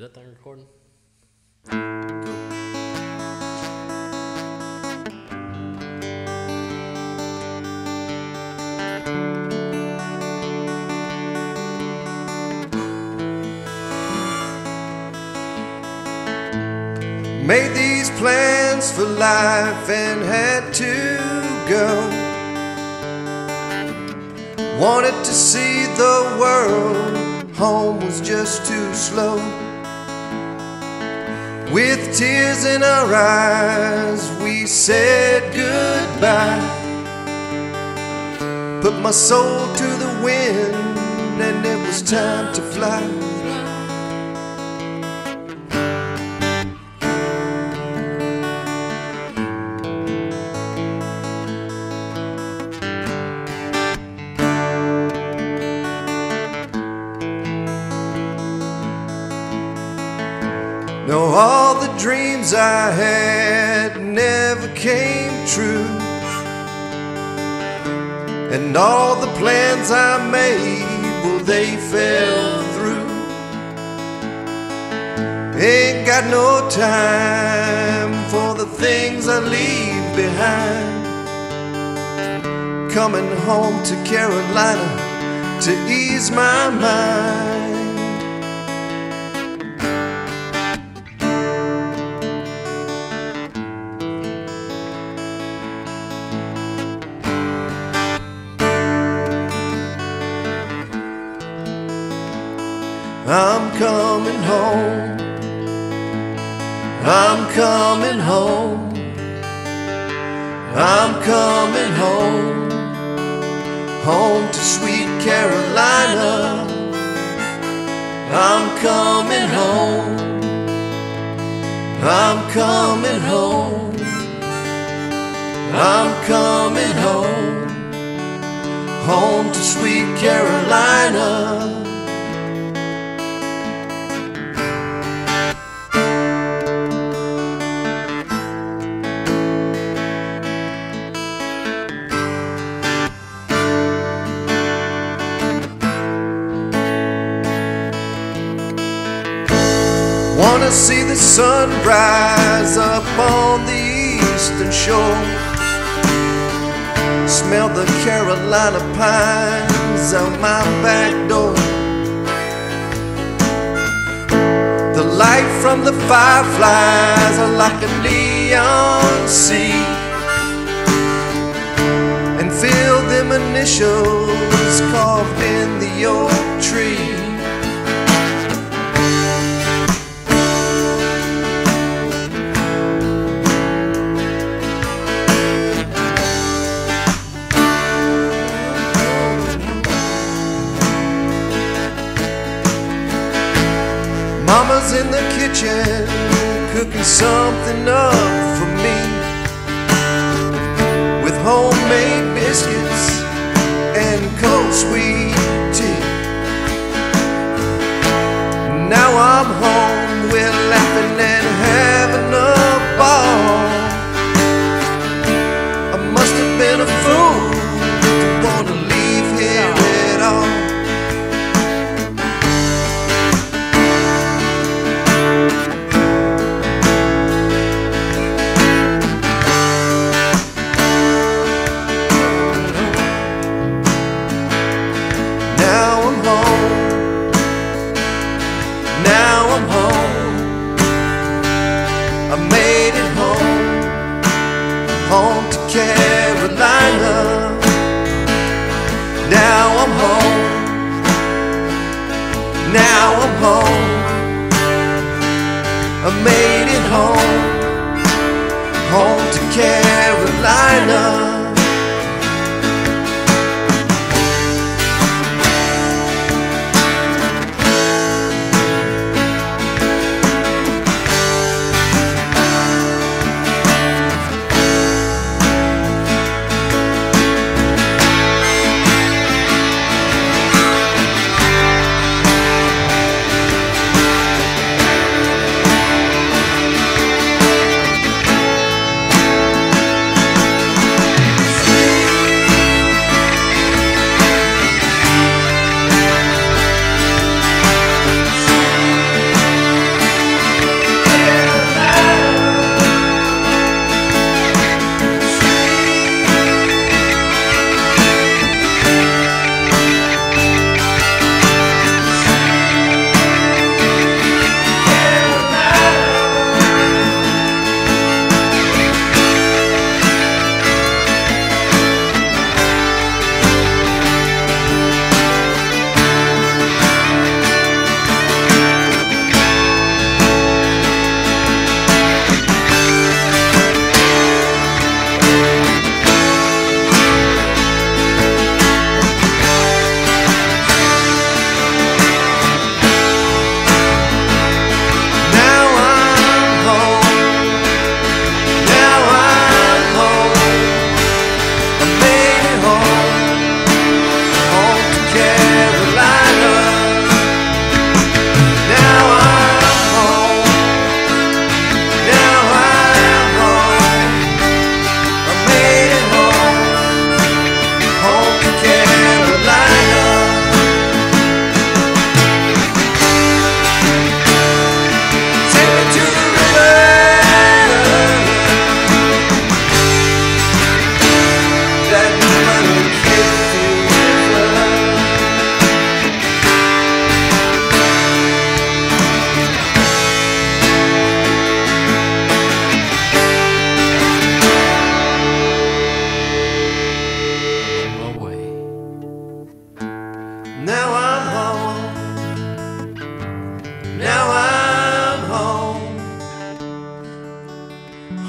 that thing recording? Made these plans for life and had to go. Wanted to see the world, home was just too slow. With tears in our eyes, we said goodbye. Put my soul to the wind, and it was time to fly. No, all the dreams I had never came true. And all the plans I made, well, they fell through. Ain't got no time for the things I leave behind. Coming home to Carolina to ease my mind. I'm coming home. I'm coming home. I'm coming home. Home to sweet Carolina. I'm coming home. I'm coming home. I'm coming home. Home to sweet Carolina. See the sun rise up on the eastern shore. Smell the Carolina pines out my back door. The light from the fireflies are like a neon sea. And feel them initials carved in the oak tree. Mama's in the kitchen cooking something up for me with homemade biscuits and cold sweet tea. Now I'm home, Carolina.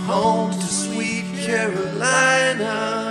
home to sweet Carolina.